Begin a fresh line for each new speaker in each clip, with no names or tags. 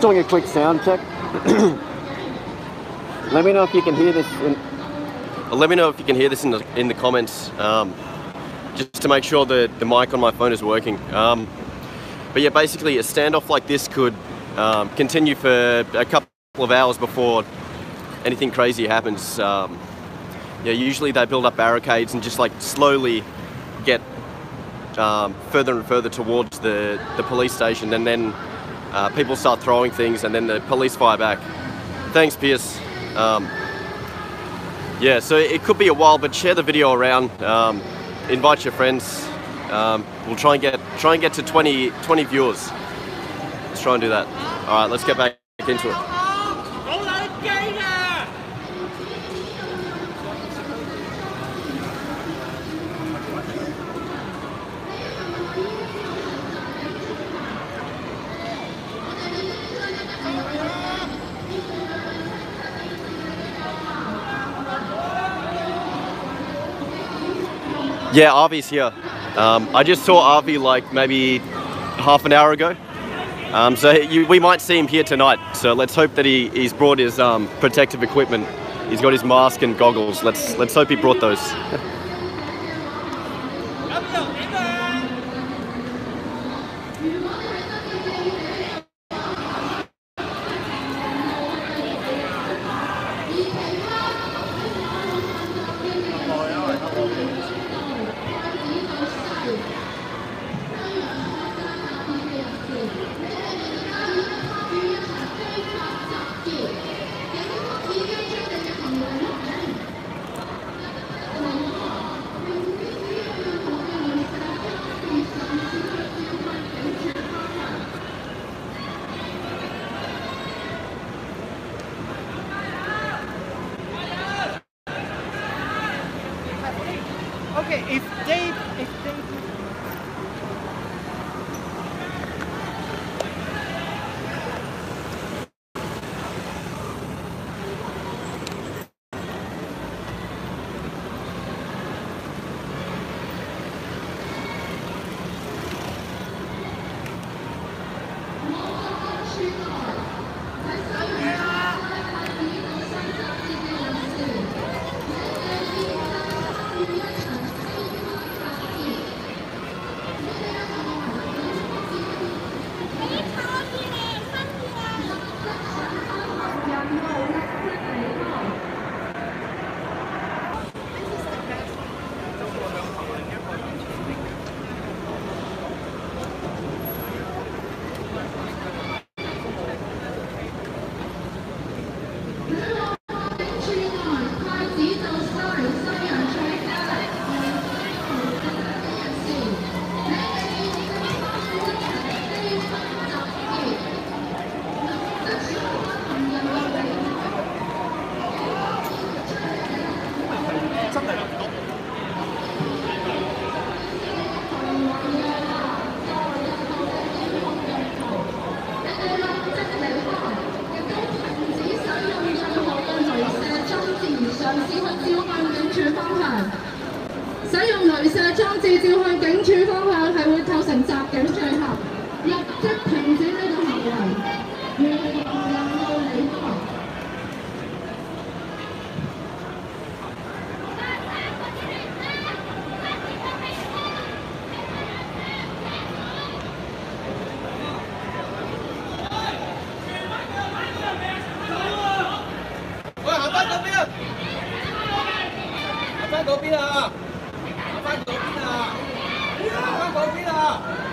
doing a quick sound check. Let me know if you can hear this. In,
let me know if you can hear this in the in the comments, um, just to make sure the the mic on my phone is working. Um, but yeah, basically, a standoff like this could um, continue for a couple of hours before anything crazy happens. Um, yeah, usually they build up barricades and just like slowly get um, further and further towards the the police station, and then uh, people start throwing things, and then the police fire back. Thanks, Pierce. Um, yeah, so it could be a while, but share the video around. Um, invite your friends. Um, we'll try and get try and get to 20, 20 viewers. Let's try and do that. All right, let's get back into it. Yeah, Avi's here. Um, I just saw Avi like maybe half an hour ago. Um, so you, we might see him here tonight. So let's hope that he, he's brought his um, protective equipment. He's got his mask and goggles. Let's let's hope he brought those.
我翻到边啊！我翻到边啊！我翻到边啊！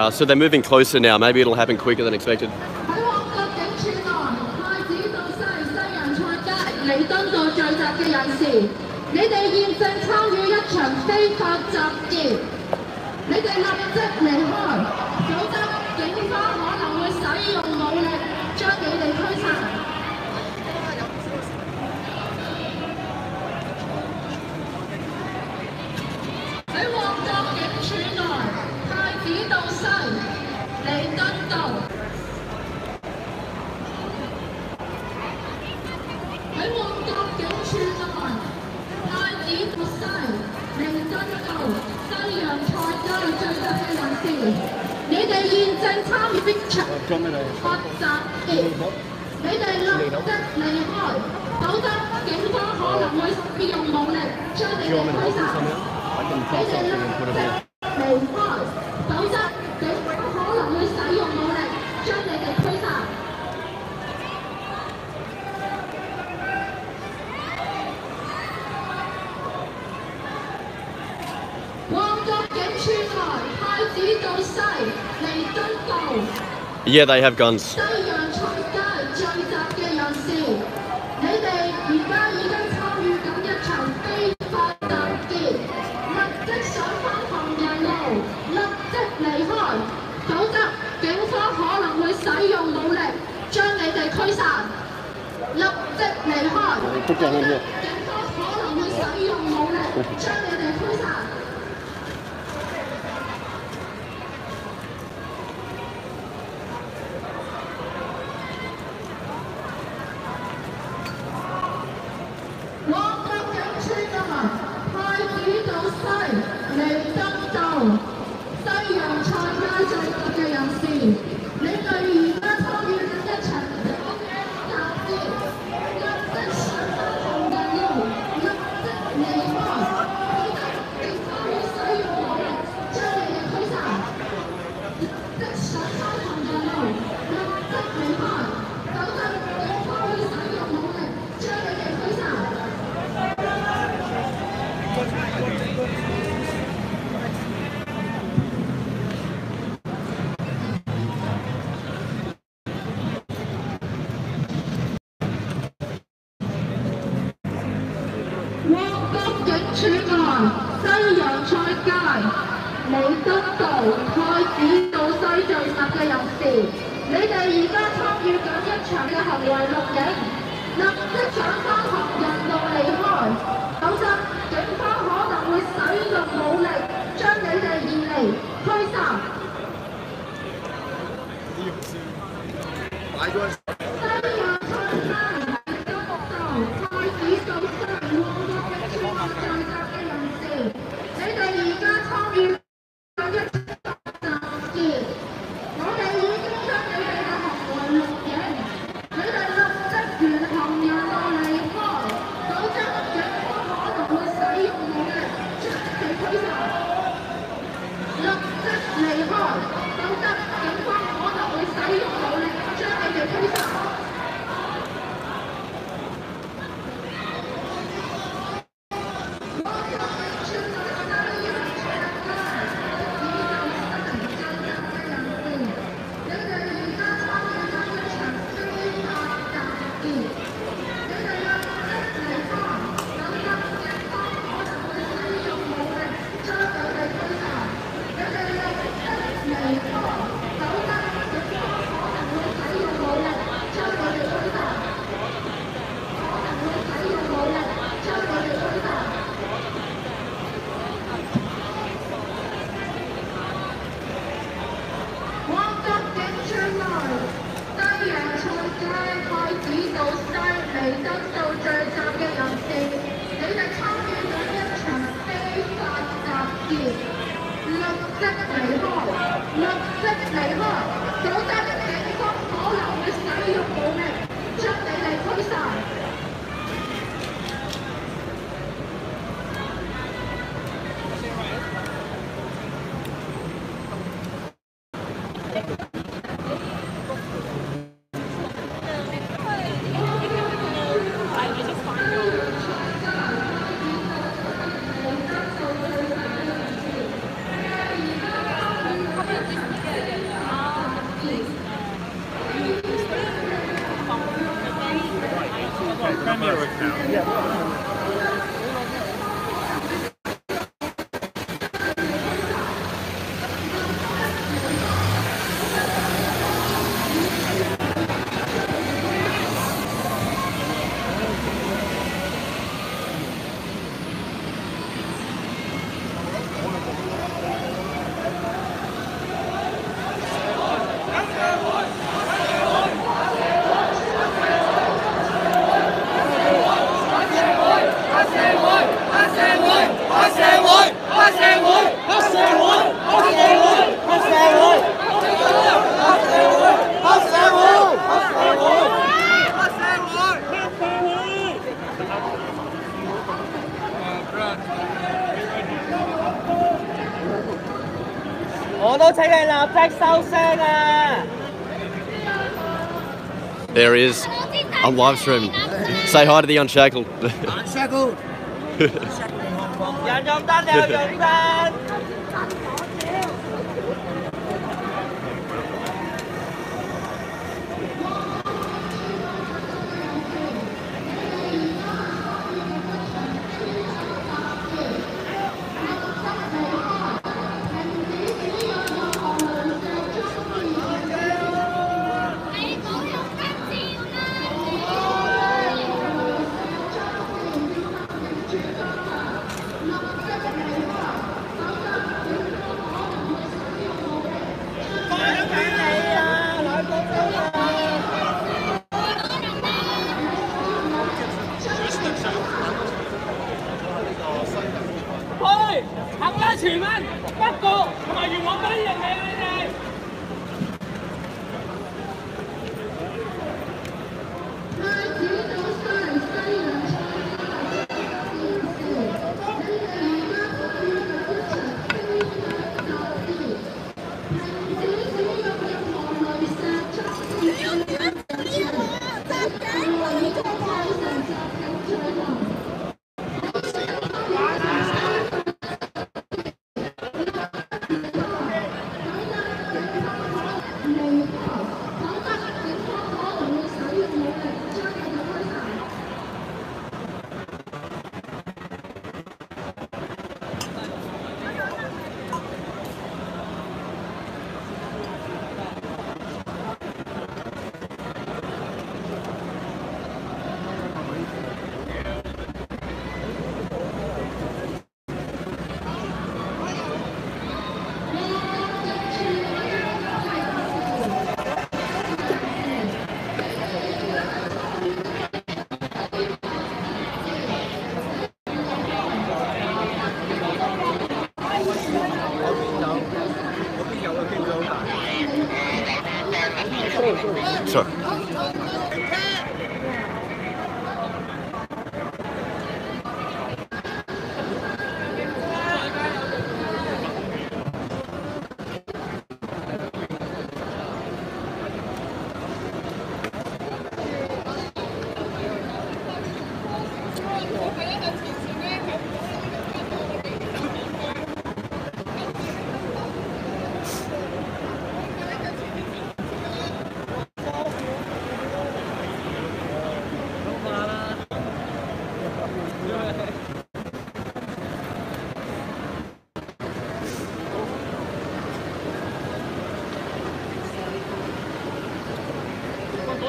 Uh, so they're moving closer now. Maybe it'll happen quicker than expected.
trong đây này Đấy đây là cách này hỏi Tấu tác kiểm tra họ là mới bị dòng bộ này Cho để quay
Yeah, they have guns.
A live stream. Say hi to the Unshackled.
Unshackled.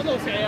those.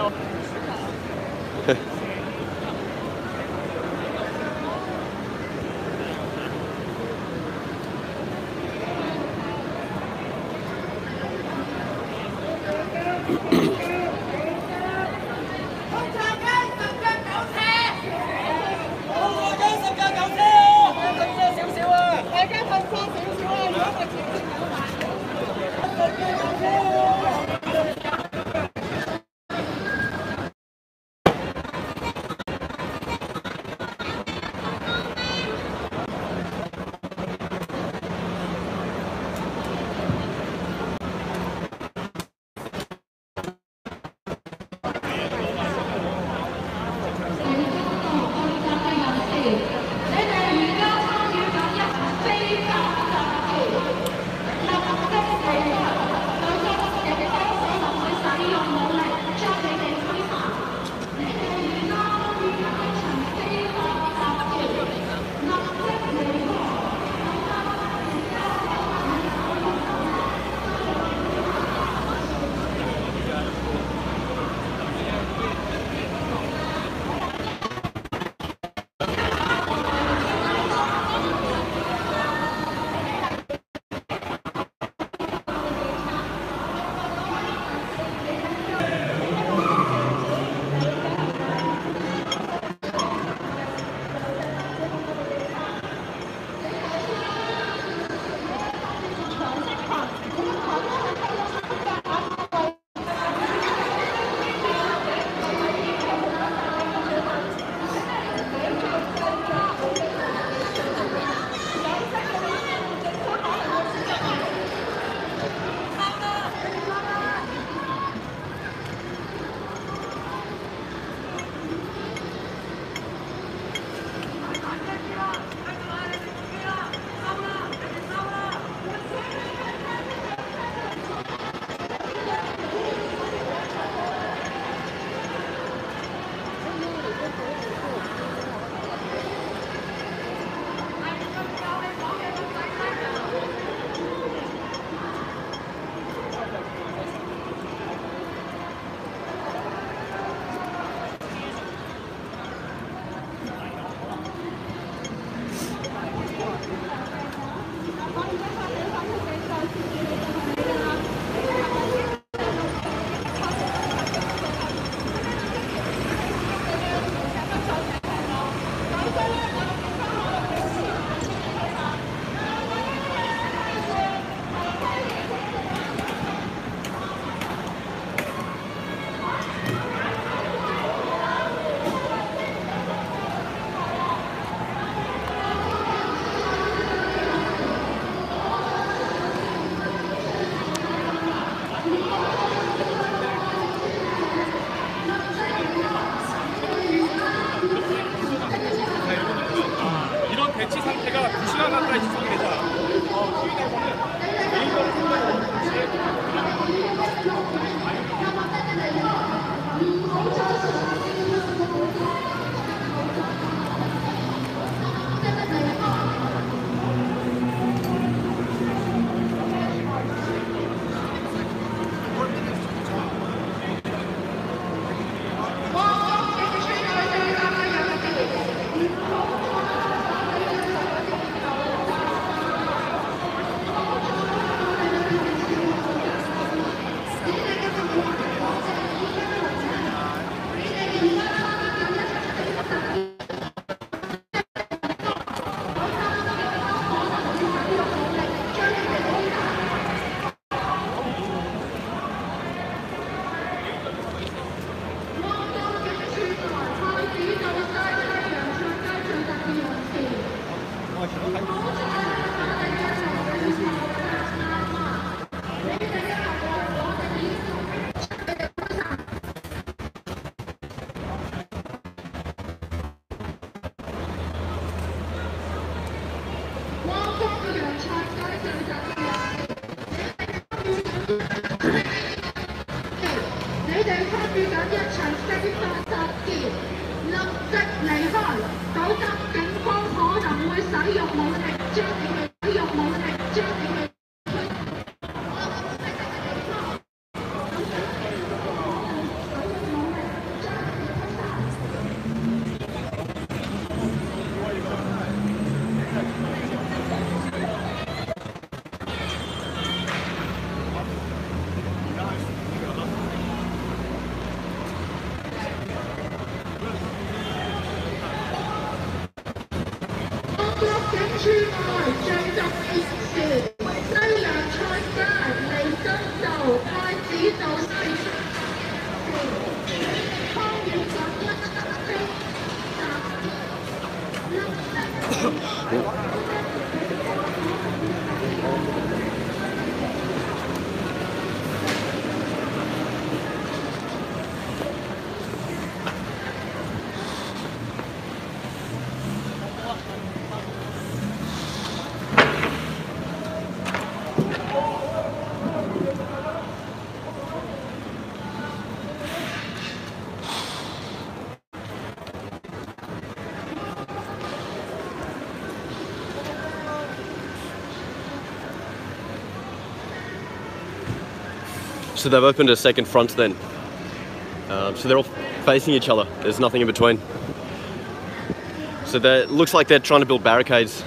So they've opened a second front then. Um, so they're all facing each other. There's nothing in between. So that looks like they're trying to build barricades.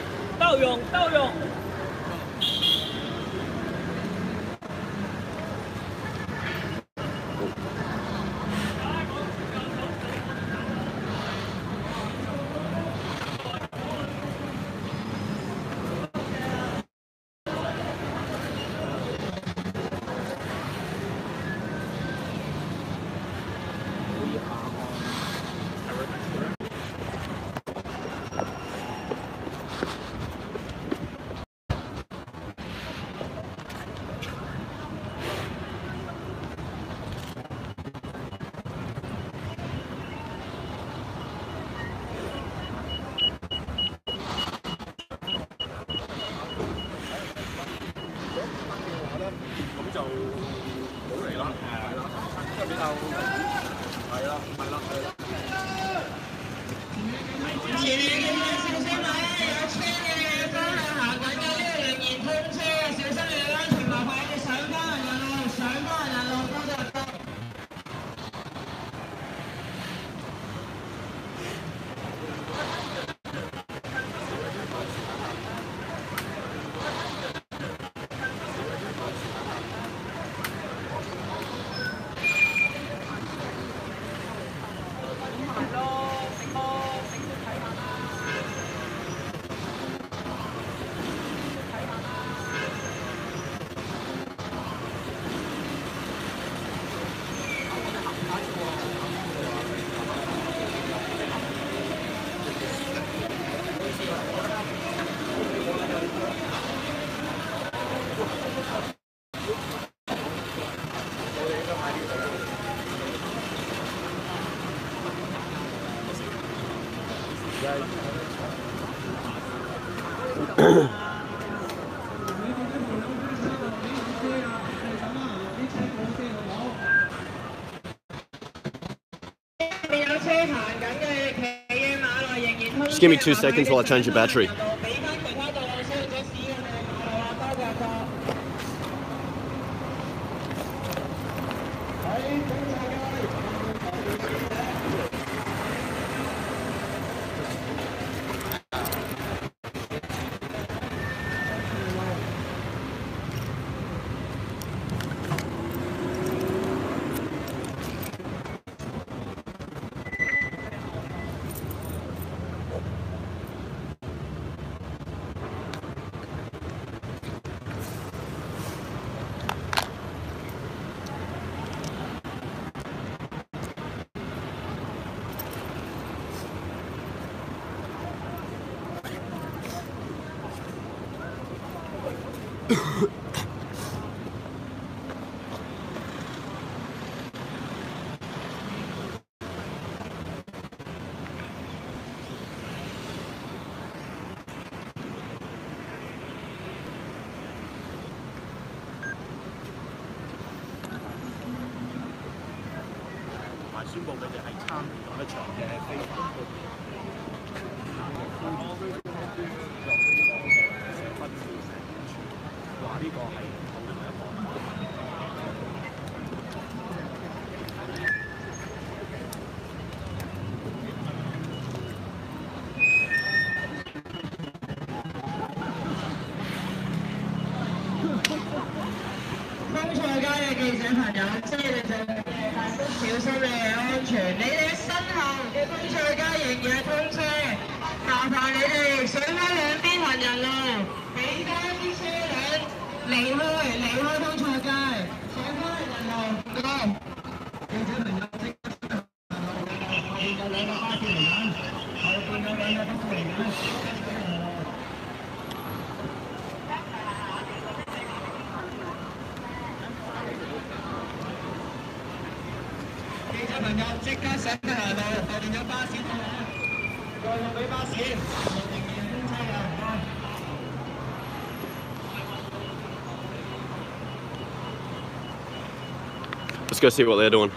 Just give me two seconds while I change your battery. Let's go see what they're doing.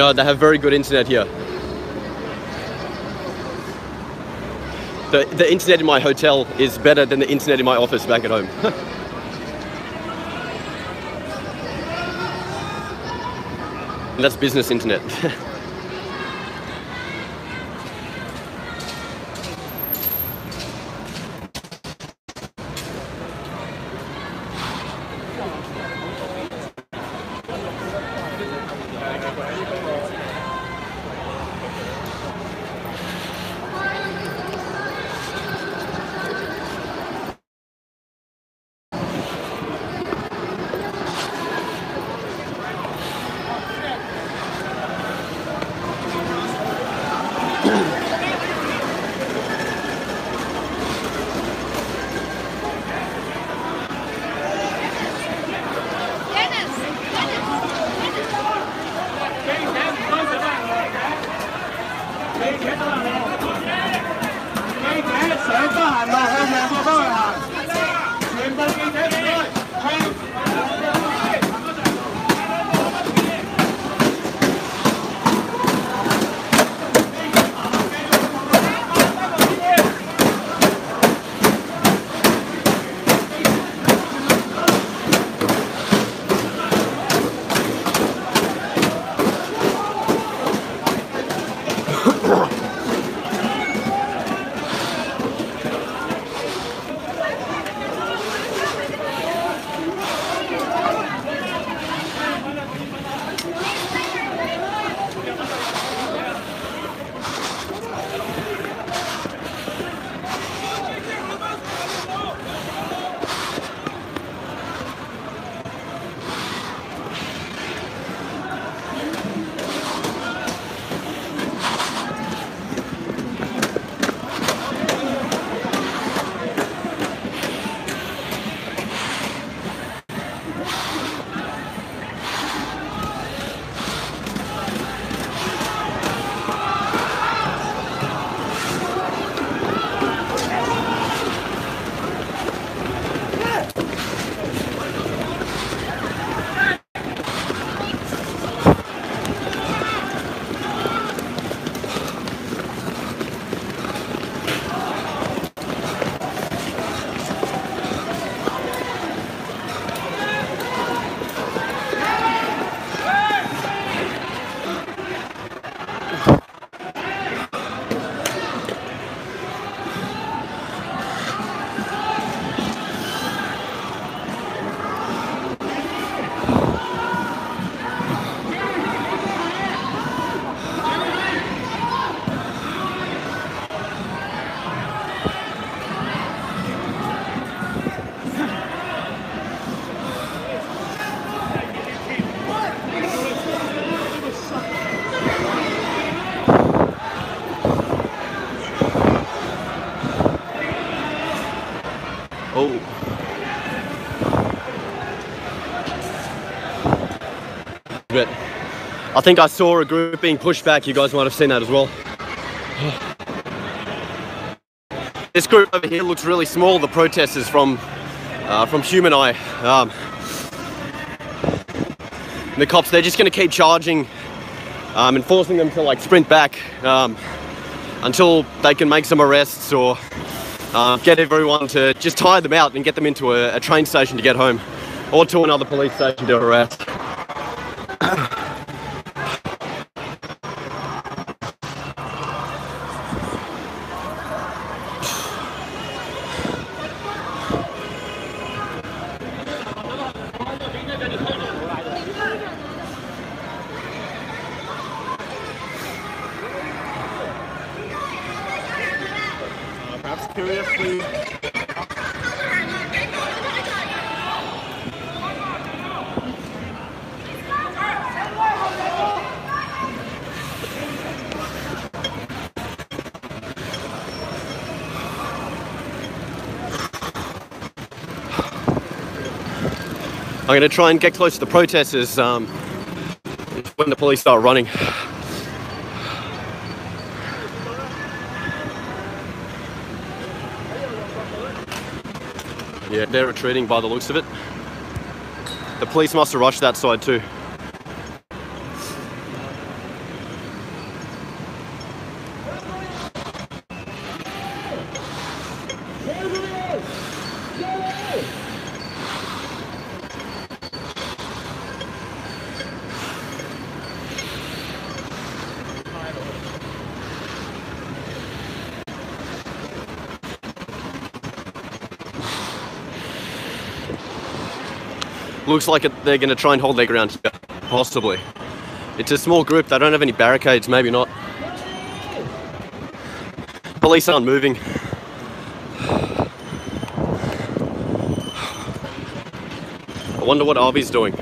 No, they have very good internet here. The, the internet in my hotel is better than the internet in my office back at home. that's business internet. I think I saw a group being pushed back. You guys might have seen that as well. This group over here looks really small. The protesters from uh, from Human Eye. Um, the cops, they're just going to keep charging um, and forcing them to like sprint back um, until they can make some arrests or uh, get everyone to just tire them out and get them into a, a train station to get home or to another police station to harass. Going to try and get close to the protesters um, when the police start running. Yeah, they're retreating by the looks of it. The police must have rushed that side too. Looks like they're going to try and hold their ground here, possibly. It's a small group. They don't have any barricades. Maybe not. Police aren't moving. I wonder what Arby's doing.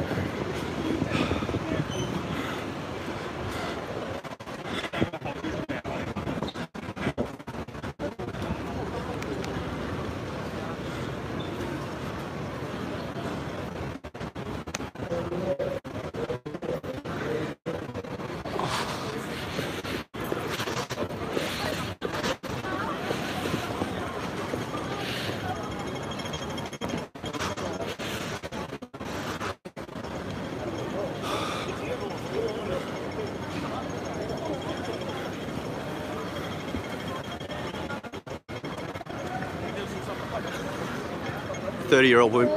Thirty-year-old boom,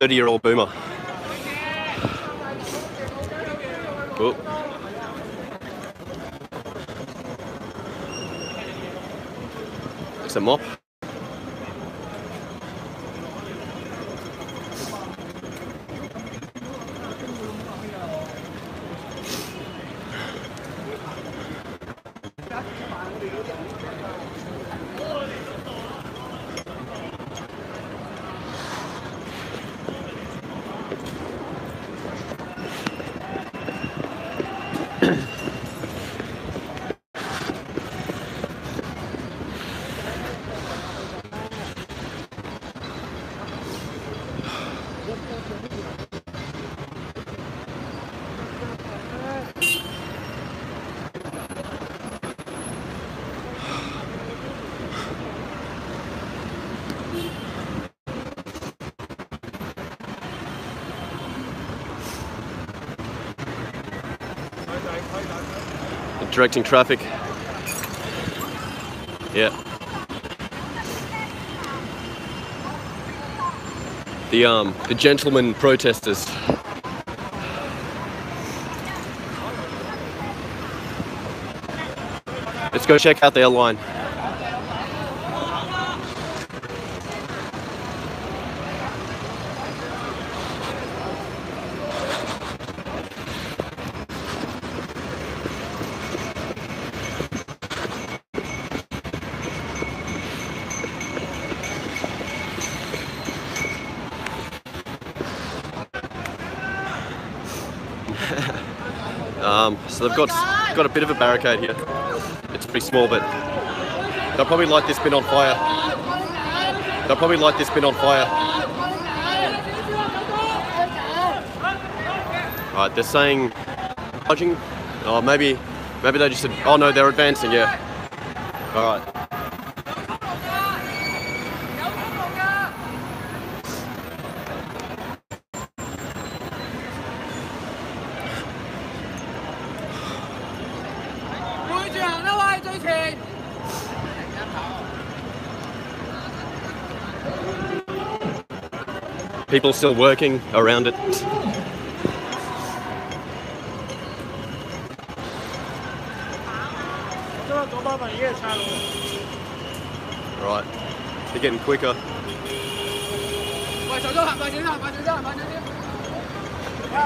thirty-year-old boomer. Oh. It's a mop. Directing traffic. Yeah. The um the gentlemen protesters. Let's go check out their line. Um, they've got got a bit of a barricade here. It's pretty small, but they'll probably light this bin on fire. They'll probably light this bin on fire. Right, they're saying charging. Oh, maybe, maybe they just said. Oh no, they're advancing. Yeah. All right. People still working around it. Right, they're getting quicker.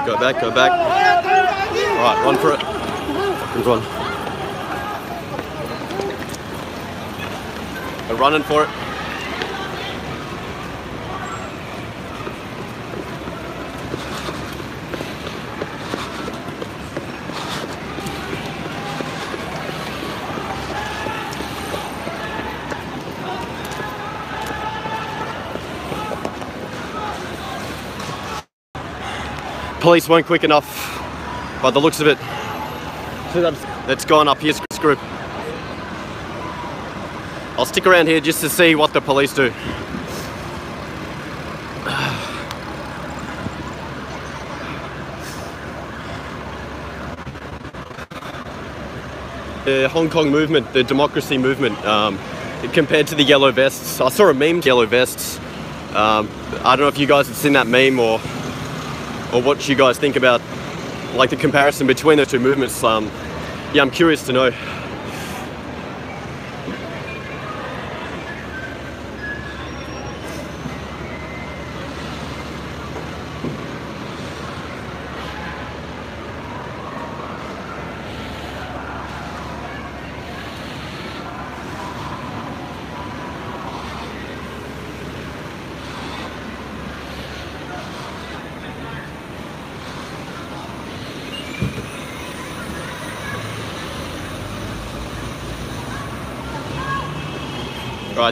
Go back, go back. Right, run for it. Fucking run. They're running for it. Police weren't quick enough by the looks of it. That's, that's gone up here's Chris group. I'll stick around here just to see what the police do. The Hong Kong movement, the democracy movement, um, compared to the yellow vests. I saw a meme, yellow vests. Um, I don't know if you guys have seen that meme or or what you guys think about like the comparison between the two movements. Um, yeah, I'm curious to know.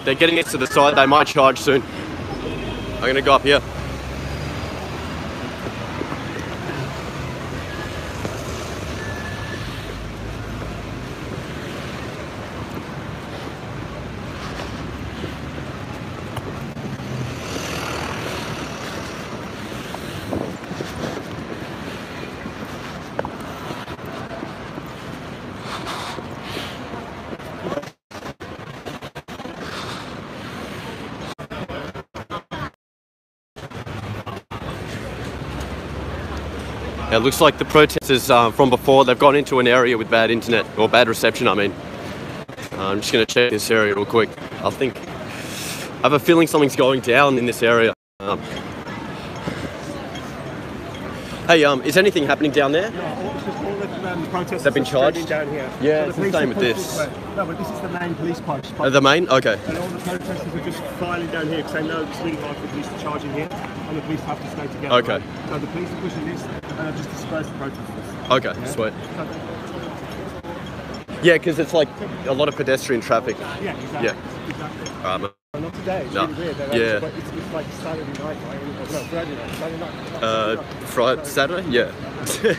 They're getting it to the side. They might charge soon. I'm gonna go up here. Looks like the protesters uh, from before, they've gone into an area with bad internet, or bad reception, I mean. Uh, I'm just going to check this area real quick. I think, I have a feeling something's going down in this area. Um, hey, um, is anything happening down there?
protesters
They've been charged?
down here.
Yeah,
So
it's the same with this.
way. No, but this is the main police post.
Uh, the main? Okay.
and all the protesters are just filing down here because they know it's really hard for the police to charge in here, and the police have to stay together.
Okay.
right? So the police are pushing this, and they're just disperse the protesters.
Okay, sweet. Yeah, because it's like a lot of pedestrian traffic.
Yeah, exactly.
Yeah.
Exactly.
Man.
Not today. It's
No.
really weird. They're
Yeah.
It's, it's like Saturday night, right? No, Friday night. Saturday night.
Uh, Friday, Saturday? Yeah.
So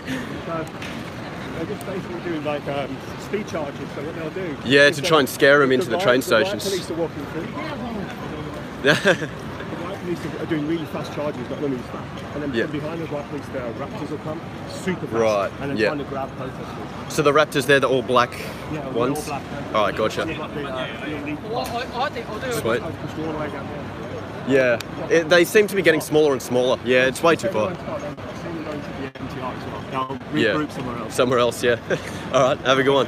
they're just basically doing like um, speed charges. So what they'll do?
Yeah, to try and scare them into the
riot-
train stations.
police are walking through. The white police are- are doing really fast charges, not normally fast. And then
Yeah.
from behind the white police, the raptors will come super fast.
Right,
And then
yeah.
trying to grab protesters.
so the Raptors, they're the all black
Yeah, they're
ones?
all black.
Alright, gotcha.
Like the, uh, the elite
Sweet.
guys pushed all the way down there.
Yeah. It, they seem to be getting smaller and smaller. Yeah, it's way too far.
Everyone's got them. I've seen them going to the MTR as well. They'll
Yeah.
regroup somewhere else.
Somewhere else, yeah. Alright, have a good one.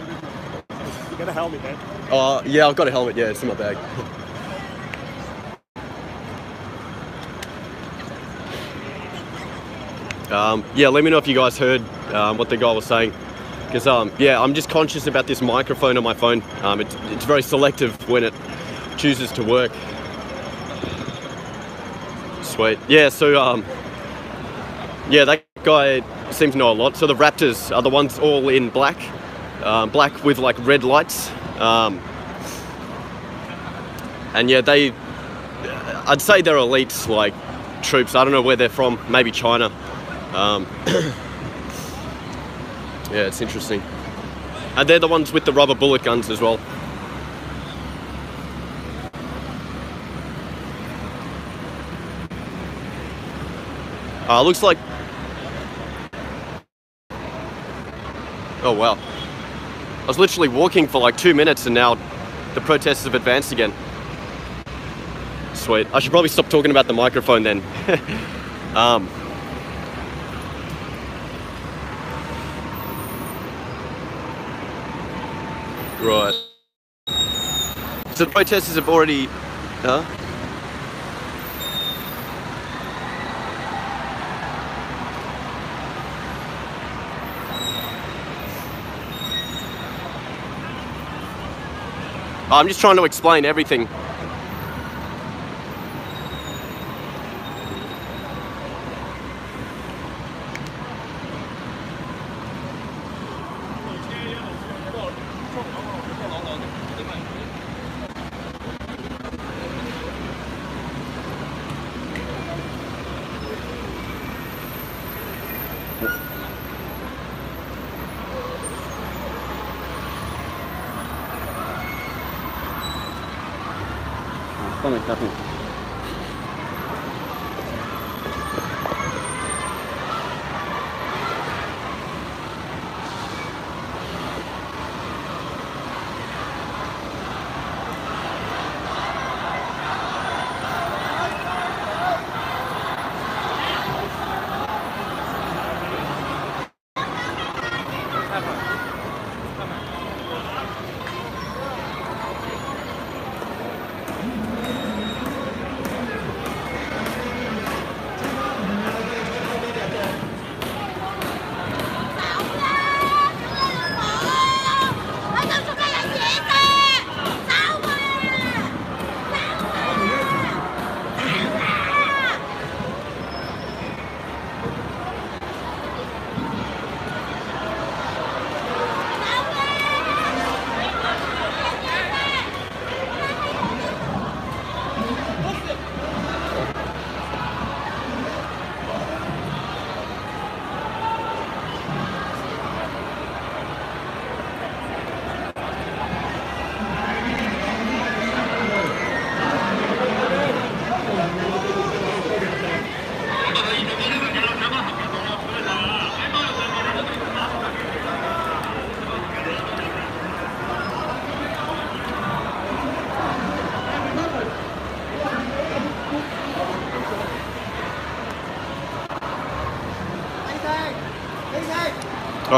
You get a helmet then.
Oh, yeah, I've got a helmet. Yeah, it's in my bag. um, yeah, let me know if you guys heard um, what the guy was saying. Because, um, yeah, I'm just conscious about this microphone on my phone. Um, it, it's very selective when it chooses to work. Sweet. Yeah, so, um, yeah, that guy seems to know a lot. So the Raptors are the ones all in black, um, black with like red lights. And yeah, they, I'd say they're elites, like troops. I don't know where they're from. Maybe China. Um, yeah, it's interesting. And they're the ones with the rubber bullet guns as well. Uh, looks like. Oh wow. I was literally walking for like two minutes and now the protests have advanced again. Sweet. I should probably stop talking about the microphone then. um, right. So the protesters have already. Huh? I'm just trying to explain everything.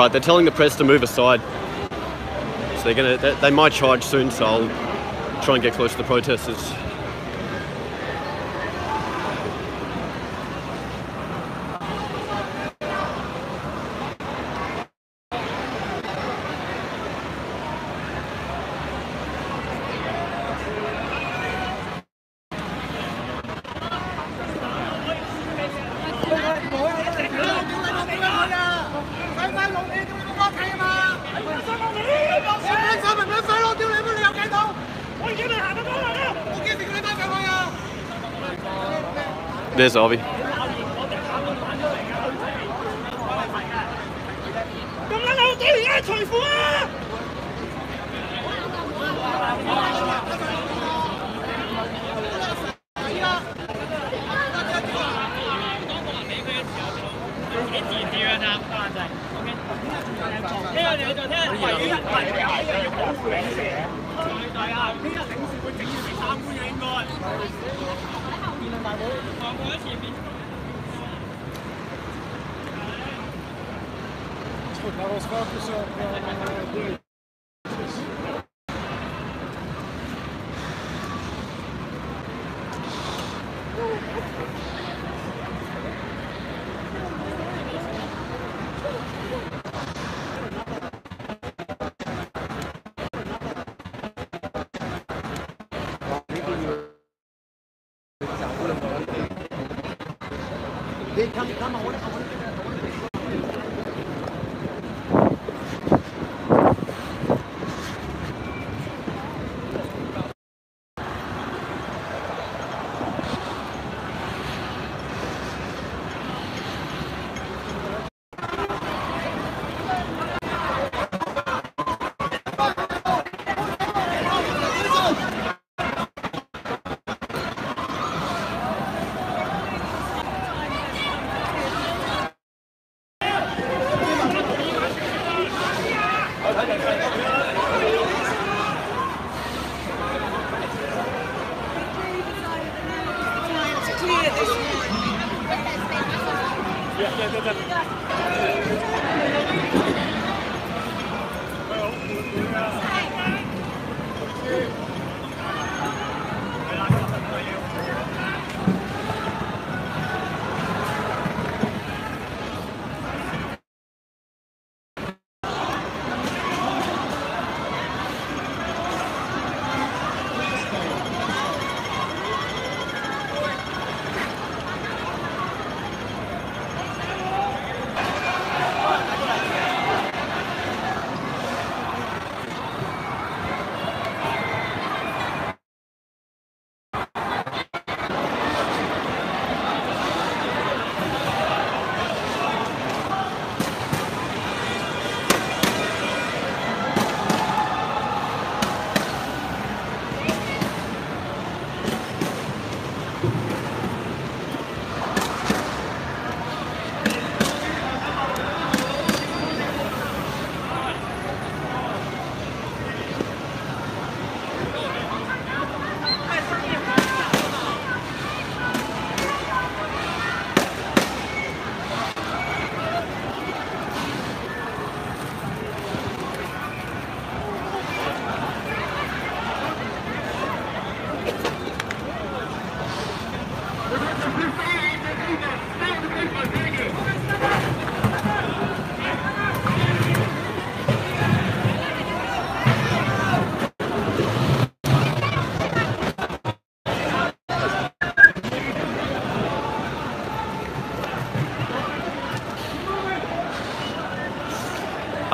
Right, they're telling the press to move aside. So they're gonna, they, they might charge soon, so I'll try and get close to the protesters. There's Avi.
咁 Goed, nou was wel dus op. Eh,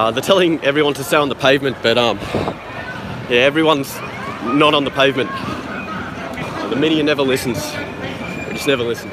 ！Uh, they're telling everyone to stay on the pavement, but um, yeah, everyone's not on the pavement. The media never listens. They just never listen.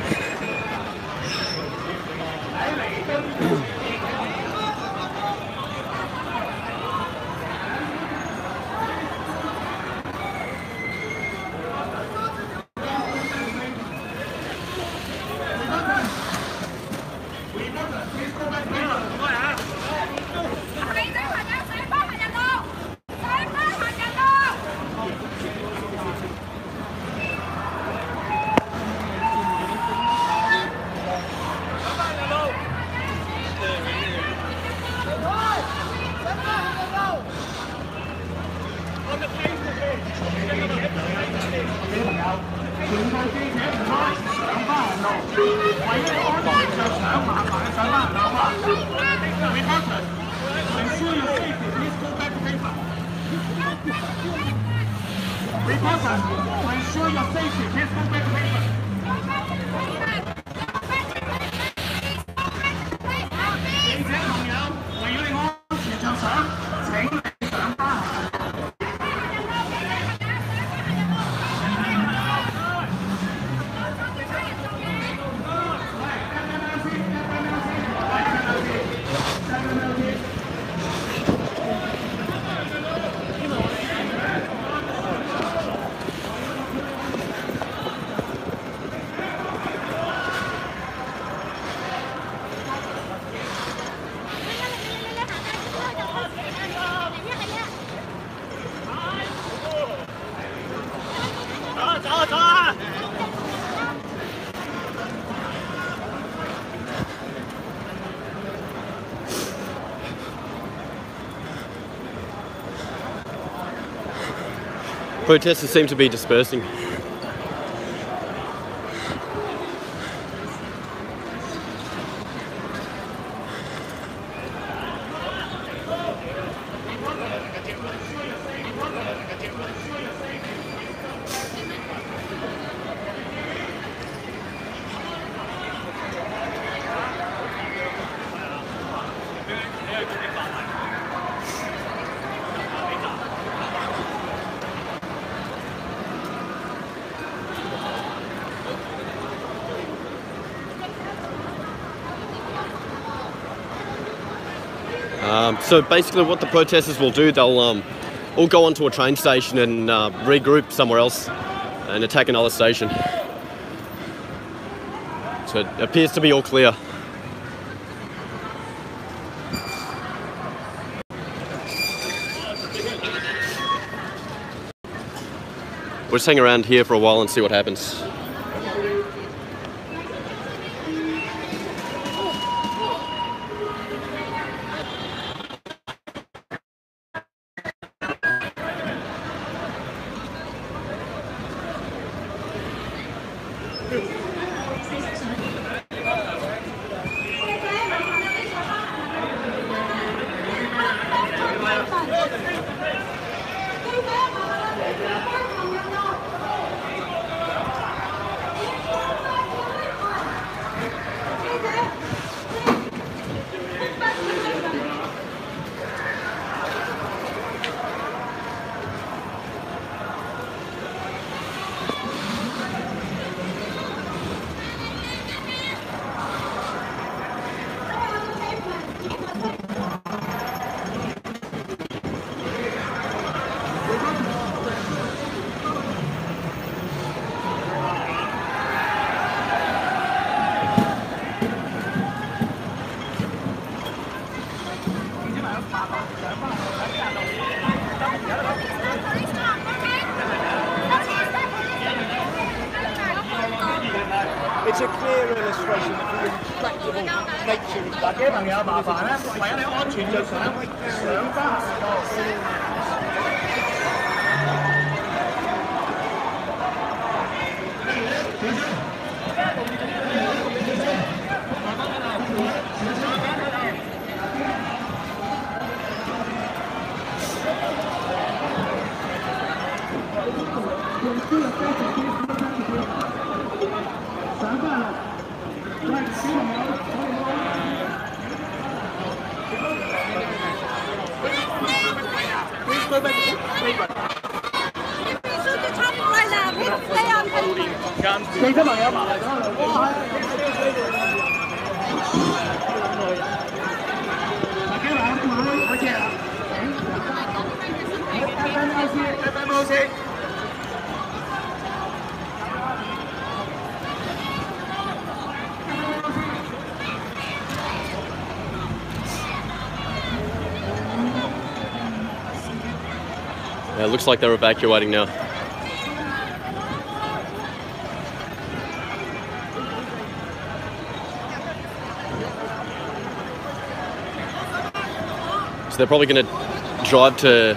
Protesters seem to be dispersing. Um, so basically, what the protesters will do, they'll um, all go onto a train station and uh, regroup somewhere else and attack another station. So it appears to be all clear. We'll just hang around here for a while and see what happens.
朋友麻煩咧，為咗你安全着想
looks like they're evacuating now. So they're probably going to drive to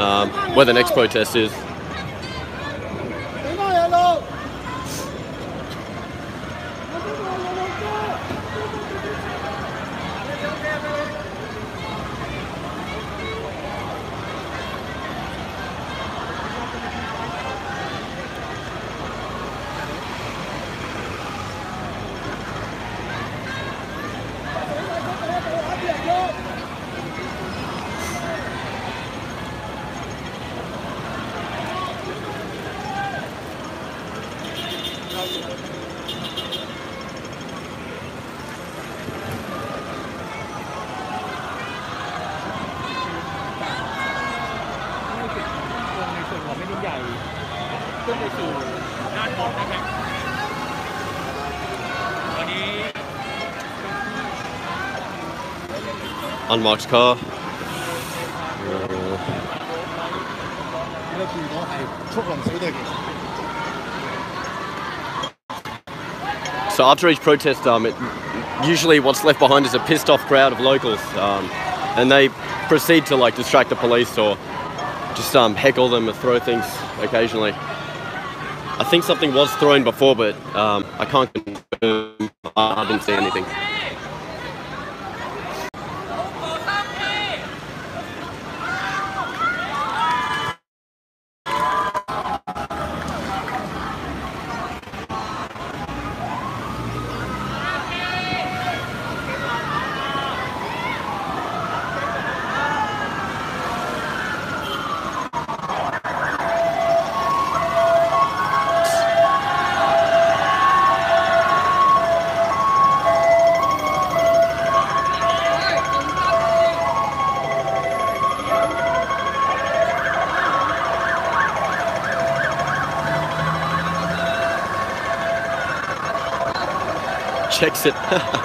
um, where the next protest is. Unmarked car. So after each protest, um, it, usually what's left behind is a pissed off crowd of locals, um, and they proceed to like distract the police or just um, heckle them or throw things occasionally. I think something was thrown before, but um, I can't confirm. I didn't see anything. Checks it.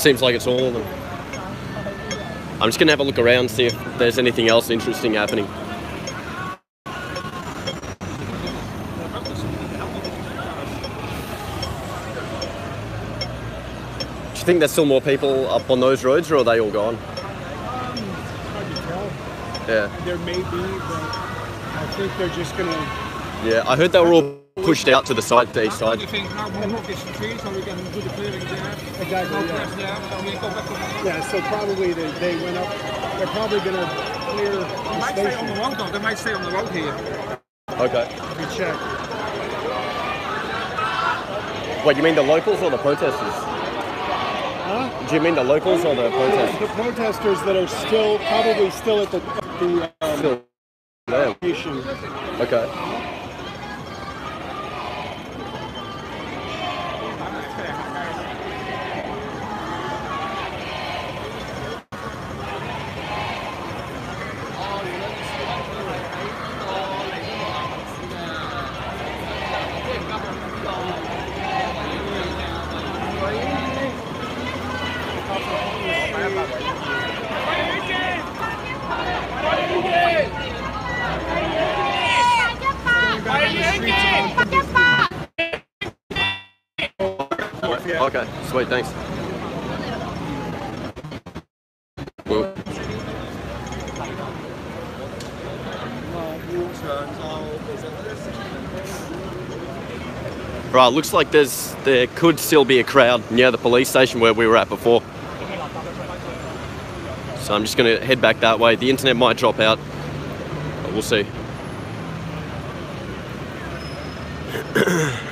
Seems like it's all of them. I'm just gonna have a look around, see if there's anything else interesting happening. Do you think there's still more people up on those roads, or are they all gone?
Um, to tell.
Yeah,
There may be, but I think they're just gonna.
yeah. I heard they were all pushed out to the side, to each side.
do you think? Now we'll walk this tree so we can do the clearing there.
Exactly,
No
yeah.
press so we go back to
Yeah, so probably they, they went up. They're probably gonna clear
They
the
might stay on the road though, they might stay on the road here.
Okay.
If you check.
Wait, you mean the locals or the protesters?
Huh?
Do you mean the locals or the protesters?
The protesters that are still probably still at the the um,
Still there.
station.
Okay. Okay, Right, looks like there's there could still be a crowd near the police station where we were at before. So I'm just gonna head back that way. The internet might drop out, but we'll see.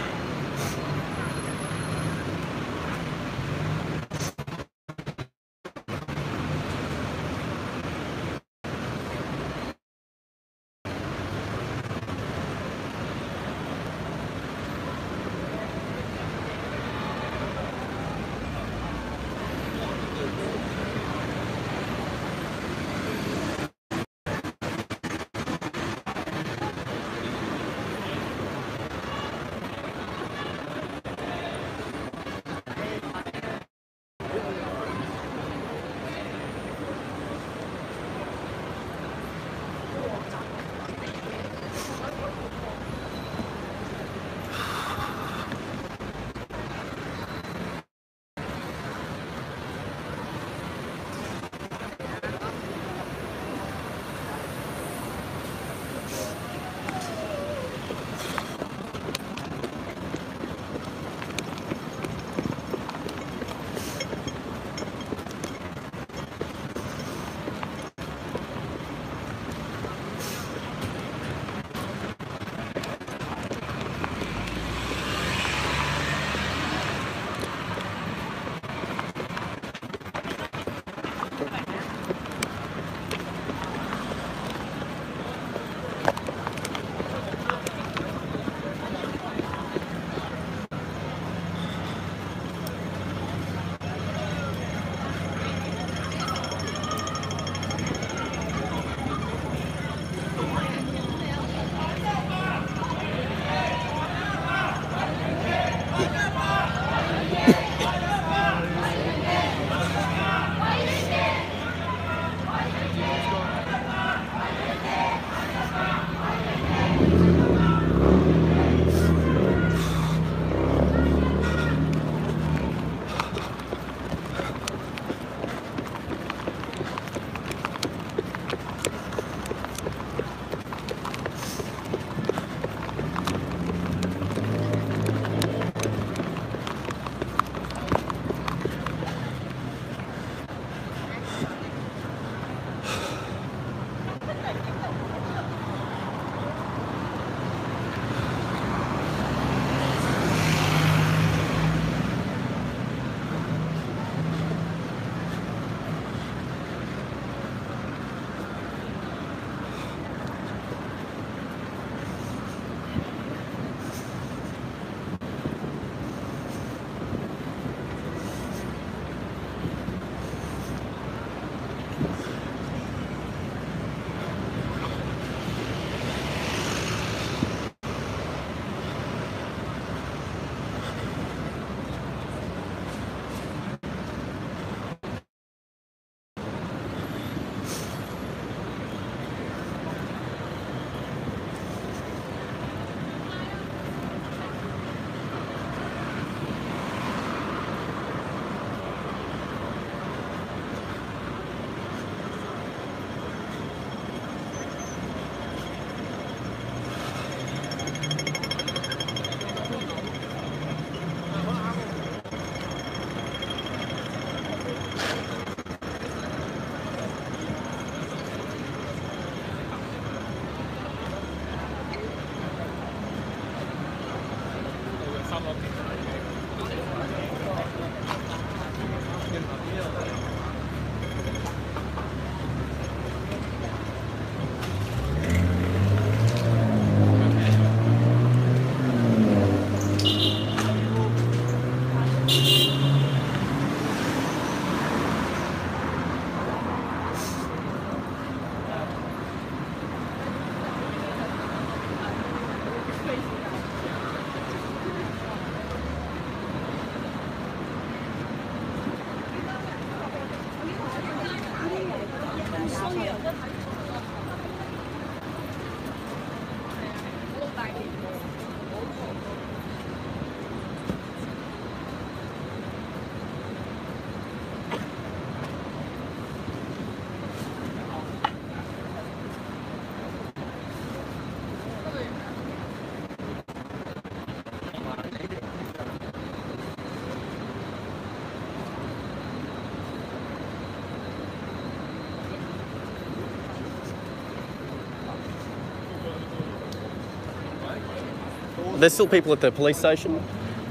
There's still people at the police station.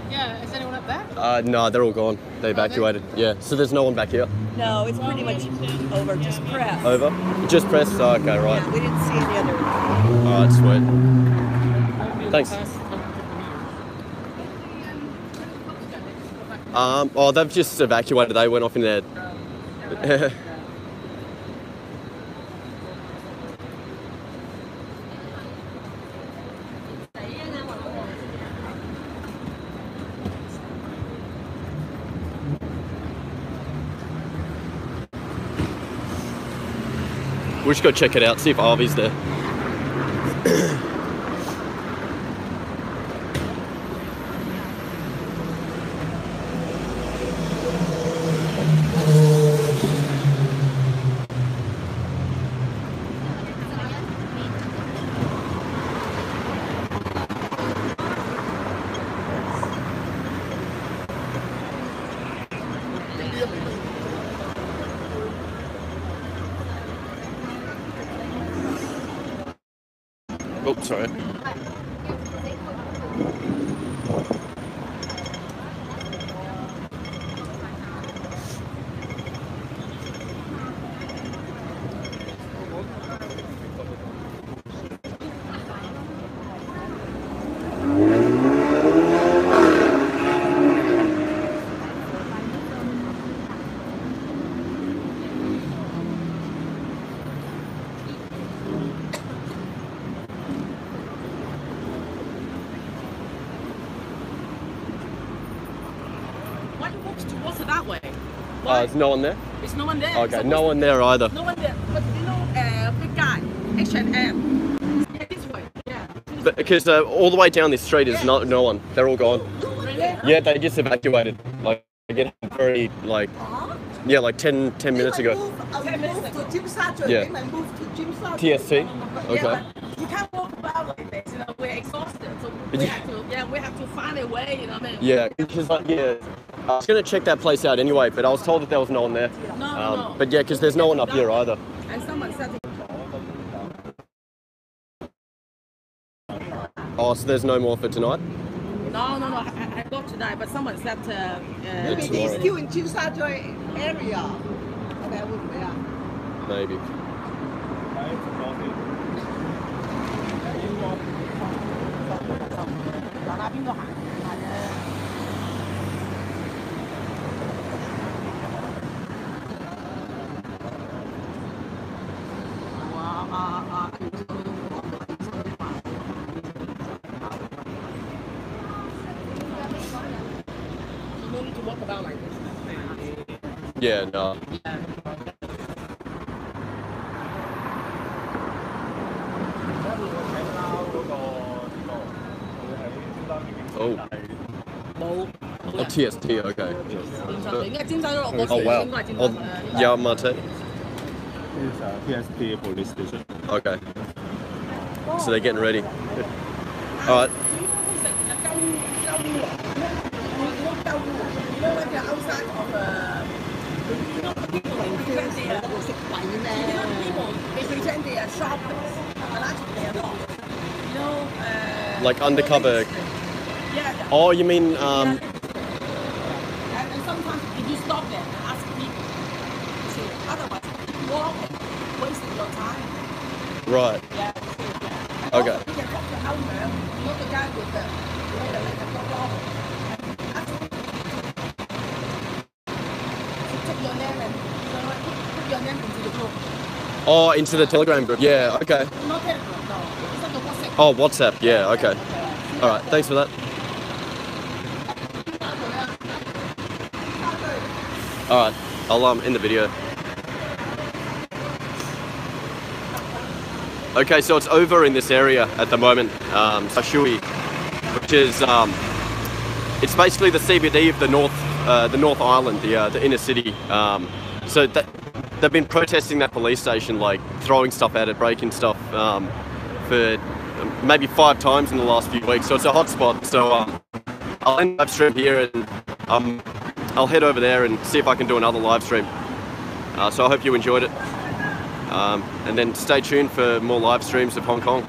Yeah, is anyone up there?
Uh, no, they're all gone. They evacuated. Yeah, so there's no one back here.
No, it's pretty much over. Just press.
Over. Just press. Oh, okay, right.
Yeah, we didn't see any other.
All right, sweet. Thanks. Um, oh, they've just evacuated. They went off in there. We'll just go check it out, see if Arvy's there. Oh, sorry.
Why you walk towards it that way?
Uh,
Why?
is no one there?
There's no one there.
Okay, no one there either.
No one there. But you know, uh, big guy, H&M. Yeah, this way. Yeah.
But because uh, all the way down this street is not no one. They're all gone.
Really?
Yeah, they just evacuated. Like again, very like yeah, like 10, 10 minutes ago.
Ten minutes ago.
to Tsim Sha Tsui.
Yeah.
They might move to Tsim Sha Tsui.
TST.
Yeah,
Okay.
you can't walk about like this. You know, we're exhausted, so we
Yeah.
have to. Yeah, we have to find a way. You know what I mean?
Yeah, because like yeah, I was gonna check that place out anyway, but I was told that there was no one there.
No, no,
Um,
no.
but yeah, because there's no one up here either.
And someone said,
Oh, so there's no more for tonight.
no, no, no. I, I got tonight, but someone said, uh, uh,
Maybe they
tomorrow.
still in Tsim Sha Tsui area. Okay, yeah.
Maybe.
嗱
Yeah, no. Oh,
冇
oh TST. Okay.
尖沙咀，应该尖沙咀落嗰
Oh
时
wow.
应该系尖沙
Oh,
咀。
yeah, Mate.
It's uh, PSP police station.
Okay. So they're getting ready. All right.
Like
undercover-
Yeah.
Oh, you mean um?
and, and sometimes if you stop there and ask people, you see, otherwise walking, wasting your time.
Right.
Yeah. And
Okay.
Also, you can talk to owner, you know the guy with the, you know the like the dog. Ask him. So take your name and you know, what, put, put your name into the group.
Oh, into the Telegram group. Yeah. Okay. Oh, WhatsApp. Yeah. Okay. All right. Thanks for that. All right. I'll um end the video. Okay, so it's over in this area at the moment, um, Sashui, which is um, it's basically the CBD of the North, uh, the North Island, the uh, the inner city. Um, so that, they've been protesting that police station, like throwing stuff at it, breaking stuff um, for maybe five times in the last few weeks. So it's a hot spot. So um, I'll end live stream here and um, I'll head over there and see if I can do another live stream. Uh, so I hope you enjoyed it. Um, and then stay tuned for more live streams of Hong Kong.